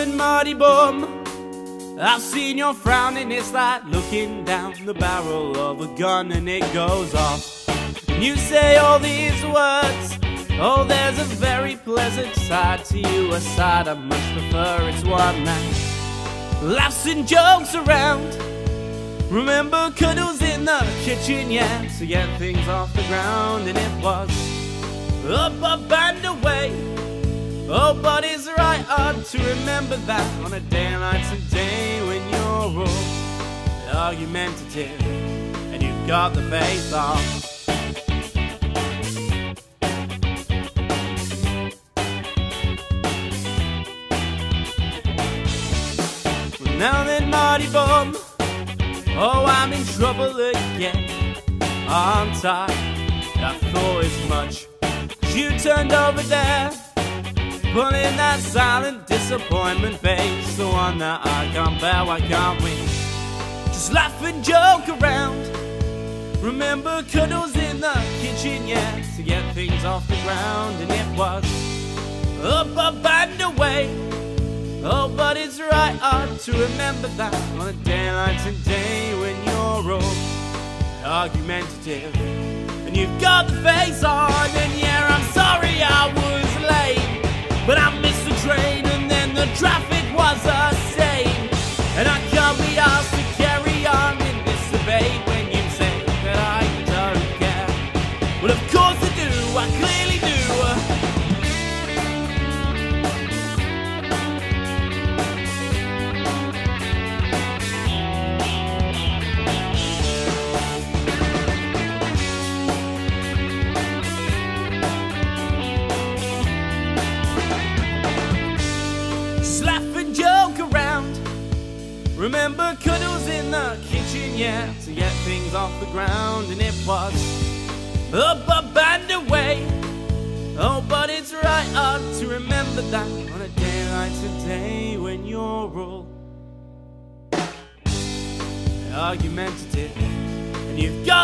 Then, Mardy Bum. I've seen your frowning, it's like looking down the barrel of a gun and it goes off. And you say all these words, oh, there's a very pleasant side to you, a side I much prefer. It's one that laughs and jokes around. Remember cuddles in the kitchen, yeah, to get things off the ground, and it was up, up and away. Oh, but it's right hard to remember that on a day like today when you're all argumentative and you've got the face off. Now then, Mardy Bum, oh, I'm in trouble again, aren't I? I thought as much. You turned over there. Pulling that silent disappointment face. The one that I can't bear, why can't we? Just laugh and joke around. Remember cuddles in the kitchen, yeah To get things off the ground. And it was up, up and away. Oh, but it's right hard to remember that On a day like today when you're all argumentative And you've got the face on Remember cuddles in the kitchen, yeah, to get things off the ground, and it was up, up and away. Oh, but it's right hard to remember that on a day like today when you're all argumentative and you've got.